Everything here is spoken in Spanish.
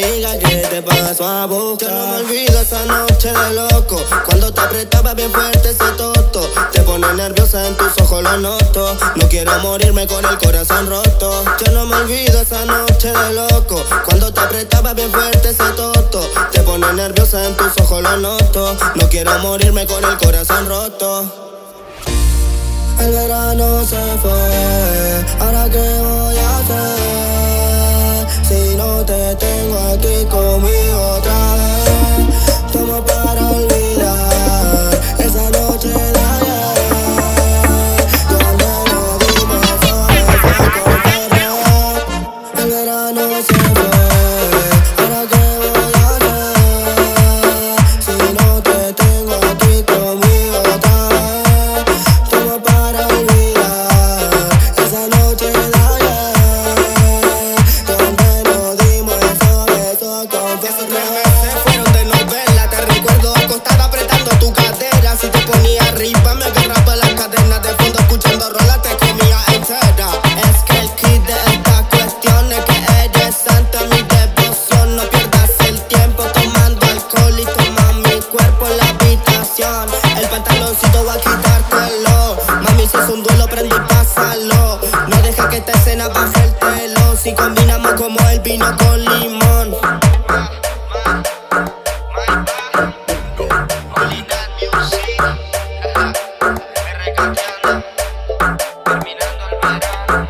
diga que te paso a buscar. Yo no me olvido esa noche de loco. Cuando te apretaba bien fuerte ese toto. Te pone nerviosa en tus ojos, lo noto. No quiero morirme con el corazón roto. Yo no me olvido esa noche de loco. Cuando te apretaba bien fuerte ese toto. Te pone nerviosa en tus ojos, lo noto. No quiero morirme con el corazón roto. El verano se fue, ahora qué voy a hacer tengo aquí conmigo. esos tres meses fueron de novela. Te recuerdo acostada apretando tu cadera. Si te ponía arriba, me agarraba las cadenas de fondo, escuchando rola, te comía entera. Es que el kit de esta cuestión es que eres santa, mi devoción. No pierdas el tiempo tomando alcohol y toma mi cuerpo en la habitación. El pantaloncito va a quitártelo. Mami, si es un duelo, prende y pásalo. No dejes que esta escena baje el telón. Si combinamos como el vino con limón. terminando el verano.